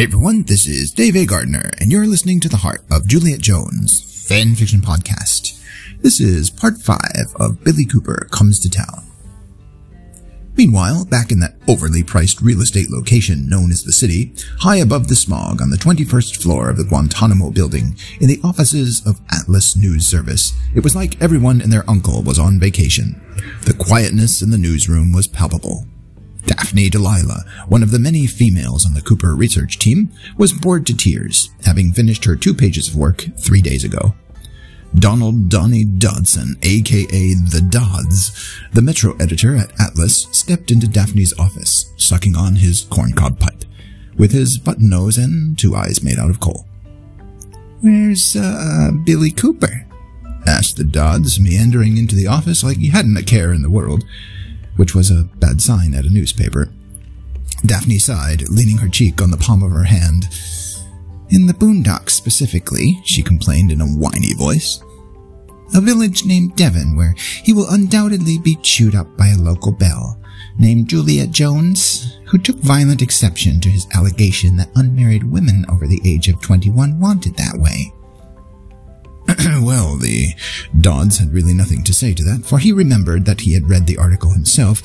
Hey everyone, this is Dave A. Gardener, and you're listening to the Heart of Juliet Jones fan fiction podcast. This is part 5 of Billy Cooper Comes to Town. Meanwhile, back in that overly priced real estate location known as the city, high above the smog on the 21st floor of the Guantanamo building, in the offices of Atlas News Service, it was like everyone and their uncle was on vacation. The quietness in the newsroom was palpable. Daphne Delilah, one of the many females on the Cooper research team, was bored to tears, having finished her two pages of work three days ago. Donald Donnie Dodson, aka The Dodds, the Metro editor at Atlas, stepped into Daphne's office, sucking on his corncob pipe, with his button nose and two eyes made out of coal. Where's, uh, Billy Cooper? asked the Dodds, meandering into the office like he hadn't a care in the world which was a bad sign at a newspaper. Daphne sighed, leaning her cheek on the palm of her hand. In the boondocks specifically, she complained in a whiny voice. A village named Devon, where he will undoubtedly be chewed up by a local belle named Juliet Jones, who took violent exception to his allegation that unmarried women over the age of 21 wanted that way. well, the Dodds had really nothing to say to that, for he remembered that he had read the article himself,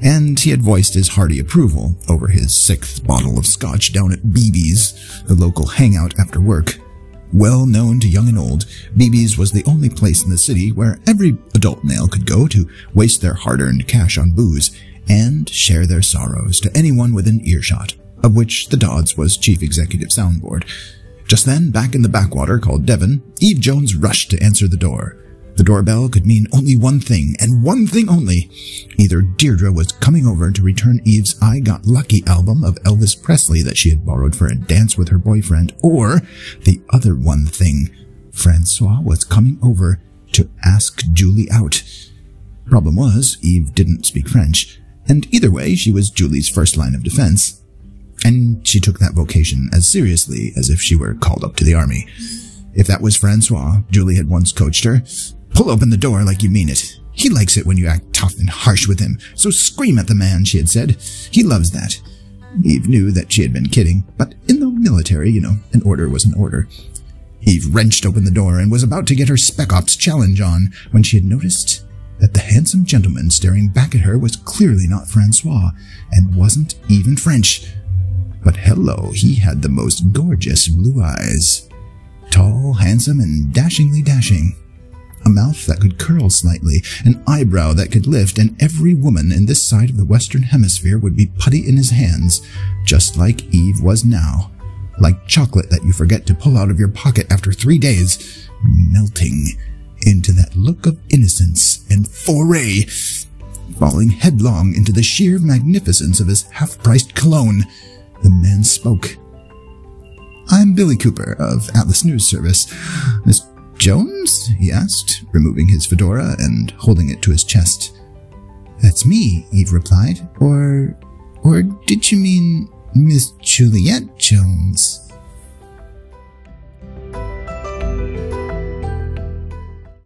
and he had voiced his hearty approval over his sixth bottle of scotch down at Beebe's, the local hangout after work. Well known to young and old, Beebe's was the only place in the city where every adult male could go to waste their hard-earned cash on booze and share their sorrows to anyone within earshot, of which the Dodds was chief executive soundboard. Just then, back in the backwater called Devon, Eve Jones rushed to answer the door. The doorbell could mean only one thing, and one thing only. Either Deirdre was coming over to return Eve's I Got Lucky album of Elvis Presley that she had borrowed for a dance with her boyfriend, or the other one thing, Francois was coming over to ask Julie out. Problem was, Eve didn't speak French, and either way, she was Julie's first line of defense and she took that vocation as seriously as if she were called up to the army. If that was Francois, Julie had once coached her, pull open the door like you mean it. He likes it when you act tough and harsh with him, so scream at the man, she had said. He loves that. Eve knew that she had been kidding, but in the military, you know, an order was an order. Eve wrenched open the door and was about to get her Spec Ops challenge on when she had noticed that the handsome gentleman staring back at her was clearly not Francois and wasn't even French. But hello, he had the most gorgeous blue eyes. Tall, handsome, and dashingly dashing. A mouth that could curl slightly, an eyebrow that could lift, and every woman in this side of the Western Hemisphere would be putty in his hands, just like Eve was now. Like chocolate that you forget to pull out of your pocket after three days, melting into that look of innocence and foray, falling headlong into the sheer magnificence of his half-priced cologne. The man spoke. I'm Billy Cooper of Atlas News Service. Miss Jones? he asked, removing his fedora and holding it to his chest. That's me, Eve replied. Or, or did you mean Miss Juliet Jones?